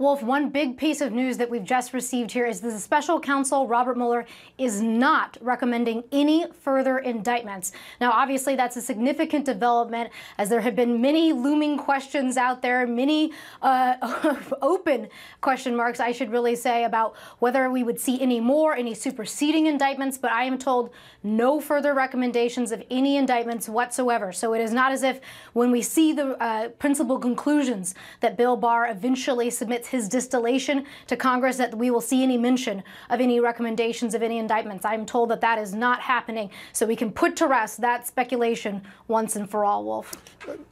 Wolf, one big piece of news that we've just received here is that the special counsel, Robert Mueller, is not recommending any further indictments. Now, obviously, that's a significant development as there have been many looming questions out there, many uh, open question marks, I should really say, about whether we would see any more, any superseding indictments. But I am told no further recommendations of any indictments whatsoever. So it is not as if when we see the uh, principal conclusions that Bill Barr eventually submits his distillation to Congress that we will see any mention of any recommendations of any indictments. I'm told that that is not happening, so we can put to rest that speculation once and for all, Wolf.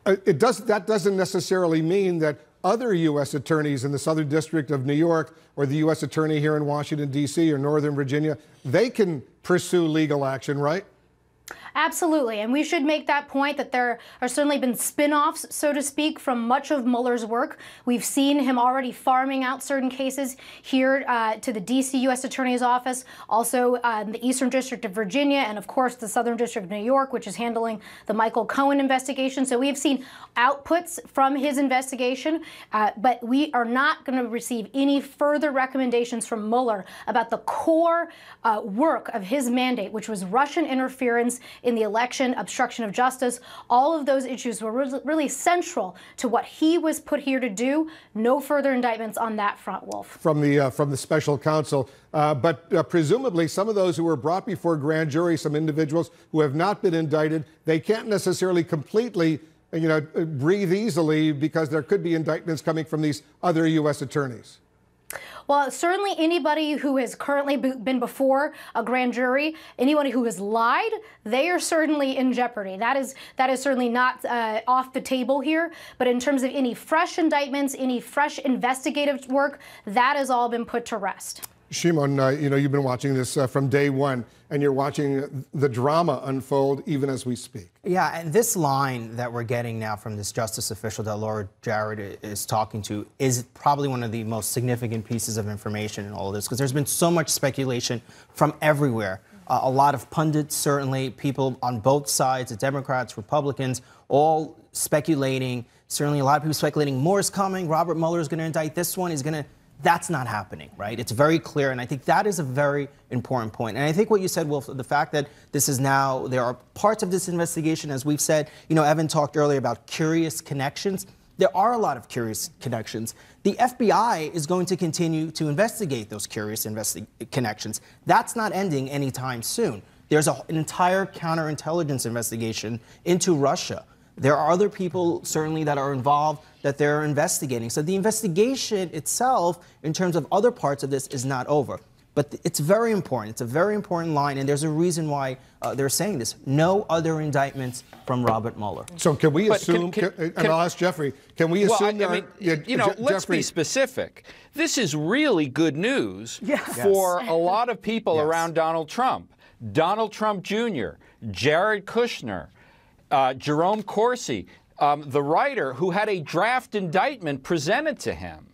Uh, it does, that doesn't necessarily mean that other U.S. attorneys in the Southern District of New York or the U.S. attorney here in Washington, D.C. or Northern Virginia, they can pursue legal action, right? Absolutely. And we should make that point that there are certainly been spin offs, so to speak, from much of Mueller's work. We've seen him already farming out certain cases here uh, to the D.C. U.S. Attorney's Office, also uh, the Eastern District of Virginia, and of course the Southern District of New York, which is handling the Michael Cohen investigation. So we have seen outputs from his investigation, uh, but we are not going to receive any further recommendations from Mueller about the core uh, work of his mandate, which was Russian interference in the election, obstruction of justice. All of those issues were really central to what he was put here to do. No further indictments on that front, Wolf. From the uh, from the special counsel, uh, but uh, presumably some of those who were brought before grand jury, some individuals who have not been indicted, they can't necessarily completely you know breathe easily because there could be indictments coming from these other U.S. attorneys. Well, certainly anybody who has currently been before a grand jury, anybody who has lied, they are certainly in jeopardy. That is that is certainly not uh, off the table here. But in terms of any fresh indictments, any fresh investigative work, that has all been put to rest. Shimon, uh, you know, you've been watching this uh, from day one, and you're watching the drama unfold even as we speak. Yeah, and this line that we're getting now from this justice official that Laura Jarrett is talking to is probably one of the most significant pieces of information in all of this, because there's been so much speculation from everywhere. Uh, a lot of pundits, certainly, people on both sides, the Democrats, Republicans, all speculating. Certainly, a lot of people speculating more is coming. Robert Mueller is going to indict this one. He's going to that's not happening, right? It's very clear, and I think that is a very important point. And I think what you said, Wolf, the fact that this is now, there are parts of this investigation, as we've said, you know, Evan talked earlier about curious connections. There are a lot of curious connections. The FBI is going to continue to investigate those curious investi- connections. That's not ending anytime soon. There's a, an entire counterintelligence investigation into Russia. There are other people, certainly, that are involved that they're investigating. So the investigation itself, in terms of other parts of this, is not over. But it's very important. It's a very important line, and there's a reason why uh, they're saying this. No other indictments from Robert Mueller. So can we but assume, can, can, and I'll ask Jeffrey, can we assume well, I, I mean, you know, let's Jeffrey, be specific. This is really good news yes. for yes. a lot of people yes. around Donald Trump. Donald Trump Jr., Jared Kushner, uh, Jerome Corsi, um, the writer who had a draft indictment presented to him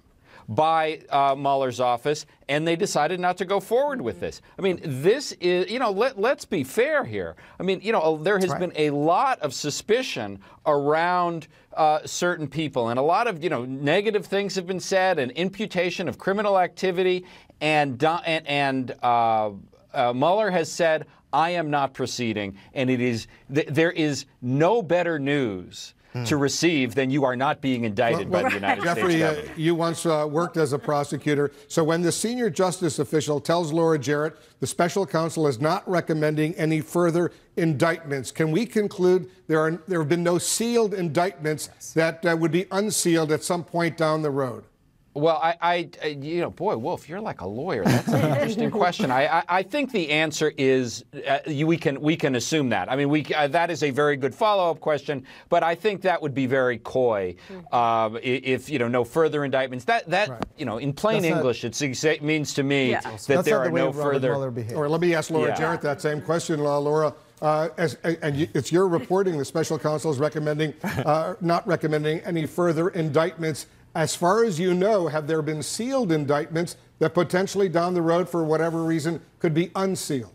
by uh, Mueller's office, and they decided not to go forward with this. I mean, this is, you know, let, let's be fair here. I mean, you know, there has right. been a lot of suspicion around uh, certain people, and a lot of, you know, negative things have been said, and imputation of criminal activity, and, and, and uh, uh, Mueller has said, I am not proceeding, and it is, th- there is no better news mm. to receive, than you are not being indicted well, by the United Jeffrey, States government. Uh, you once uh, worked as a prosecutor. So when the senior justice official tells Laura Jarrett the special counsel is not recommending any further indictments, can we conclude there are there have been no sealed indictments yes. that uh, would be unsealed at some point down the road? Well, I, I, you know, boy, Wolf, you're like a lawyer. That's an interesting question. I, I, I, think the answer is uh, we can we can assume that. I mean, we uh, that is a very good follow-up question, but I think that would be very coy uh, if you know no further indictments. That that right. you know, in plain That's English, not, it means to me yeah. that That's there are the no further. Or let me ask Laura yeah. Jarrett that same question, Laura. Uh, as, and it's your reporting the special counsel is recommending, uh, not recommending any further indictments as far as you know, have there been sealed indictments that potentially down the road, for whatever reason, could be unsealed?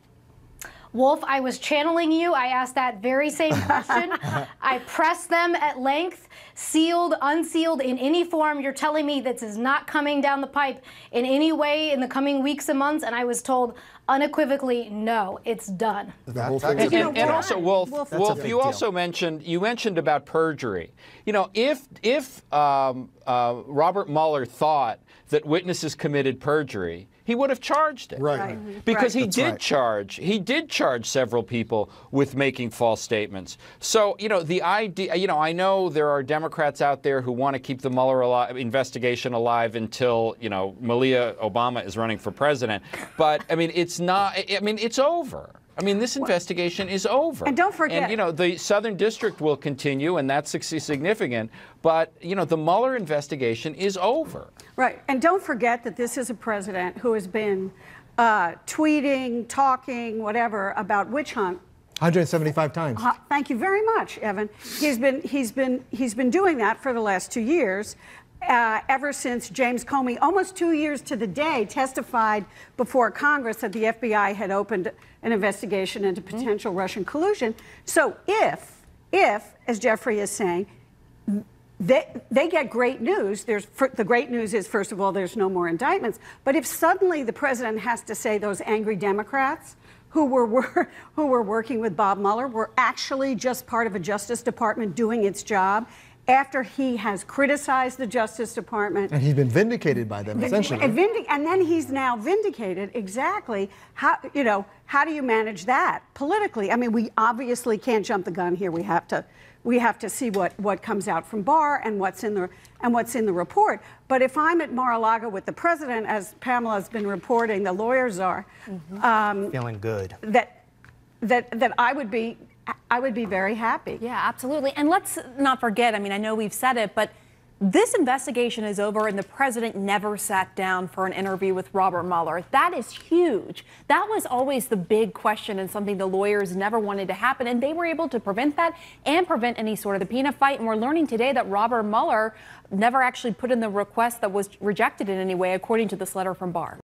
Wolf, I was channeling you. I asked that very same question. I pressed them at length, sealed, unsealed, in any form. You're telling me this is not coming down the pipe in any way in the coming weeks and months, and I was told unequivocally, no, it's done. The And, is- and- and also, Wolf, That's a Wolf, you deal. also mentioned you mentioned about perjury. You know, if if um, uh, Robert Mueller thought that witnesses committed perjury, he would have charged it. Right. Because he That's did right. charge. He did charge several people with making false statements. So you know the idea. You know, I know there are Democrats out there who want to keep the Mueller ali- investigation alive until you know Malia Obama is running for president. But I mean, it's not. I I mean, it's over. I mean, this investigation is over. And don't forget- And you know, the Southern District will continue, and that's significant. But you know, the Mueller investigation is over. Right. And don't forget that this is a president who has been uh, tweeting, talking, whatever, about witch hunt 175 times. Uh, Thank you very much, Evan. He's been he's been he's been doing that for the last two years. Uh, ever since James Comey, almost two years to the day, testified before Congress that the FBI had opened an investigation into potential Russian collusion. So if, if, as Jeffrey is saying, they, they get great news. There's, fir- the great news is, first of all, there's no more indictments. But if suddenly the president has to say those angry Democrats who were, were, who were working with Bob Mueller were actually just part of a Justice Department doing its job after he has criticized the Justice Department. And he's been vindicated by them, essentially. And, vindic- and then he's now vindicated exactly how you know how do you manage that politically? I mean, we obviously can't jump the gun here. We have to we have to see what what comes out from Barr and what's in the and what's in the report. But if I'm at Mar-a-Lago with the president, as Pamela's been reporting, the lawyers are um, Feeling good. that that that I would be I would be very happy. Yeah, absolutely. And let's not forget, I mean, I know we've said it, but this investigation is over and the president never sat down for an interview with Robert Mueller. That is huge. That was always the big question and something the lawyers never wanted to happen. And they were able to prevent that and prevent any sort of subpoena fight. And we're learning today that Robert Mueller never actually put in the request that was rejected in any way, according to this letter from Barr.